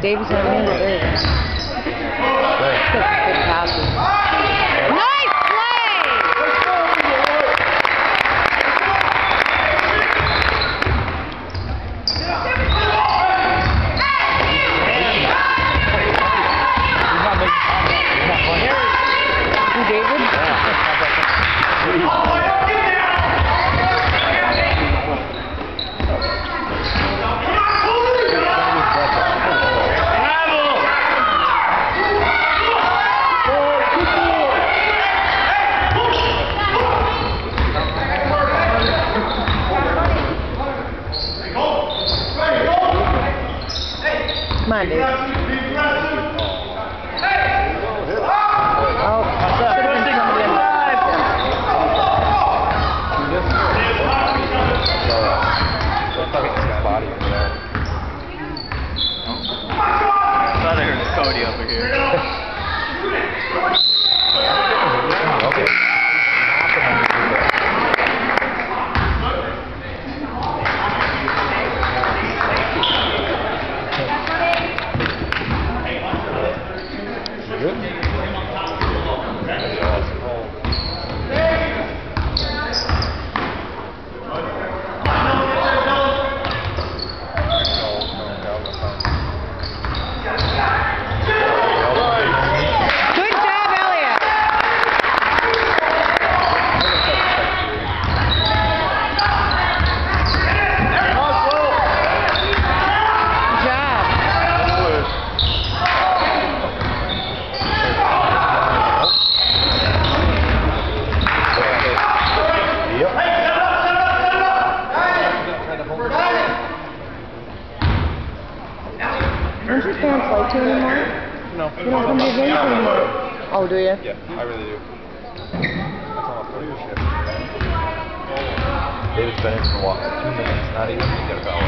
Davis on me. There you go. Good, good passes. I thought I heard Cody over here. parents like you anymore? No. You don't come to the games anymore. Oh, do you? Yeah, I really do. That's almost three years shift. David's been in for what? Two minutes, not even. He's got a foul.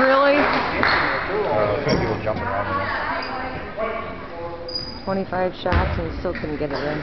Really? Uh, people jumping around. 25 shots and still couldn't get it in.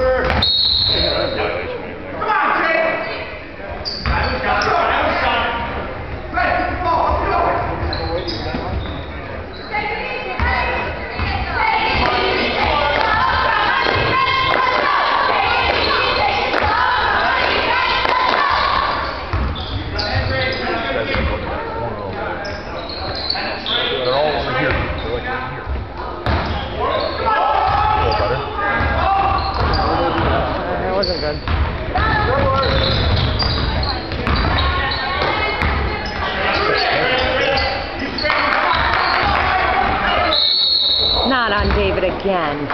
it again.